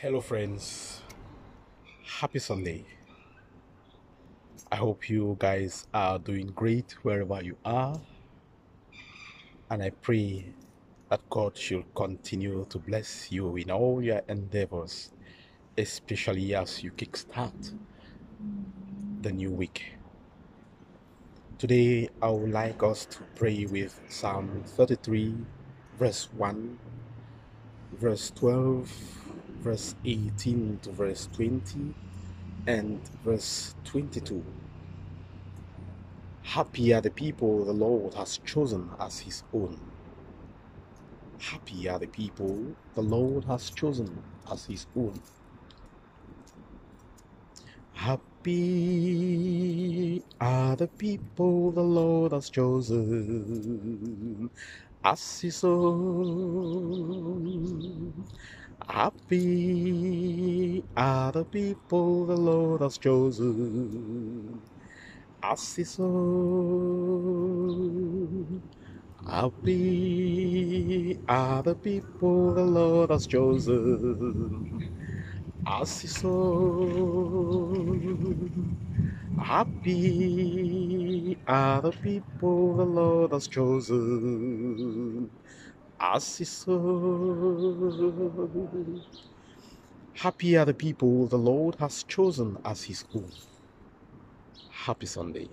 Hello, friends. Happy Sunday. I hope you guys are doing great wherever you are. And I pray that God should continue to bless you in all your endeavors, especially as you kickstart the new week. Today, I would like us to pray with Psalm 33, verse 1, verse 12, verse 18 to verse 20, and verse 22. Happy are the people the Lord has chosen as his own. Happy are the people the Lord has chosen as his own. Happy are the people the Lord has chosen as his own. Happy are the people the Lord has chosen as his own. Happy are the people the Lord has chosen as his own. Happy are the people the Lord has chosen own. Happy are the people the Lord has chosen as his own. Happy Sunday.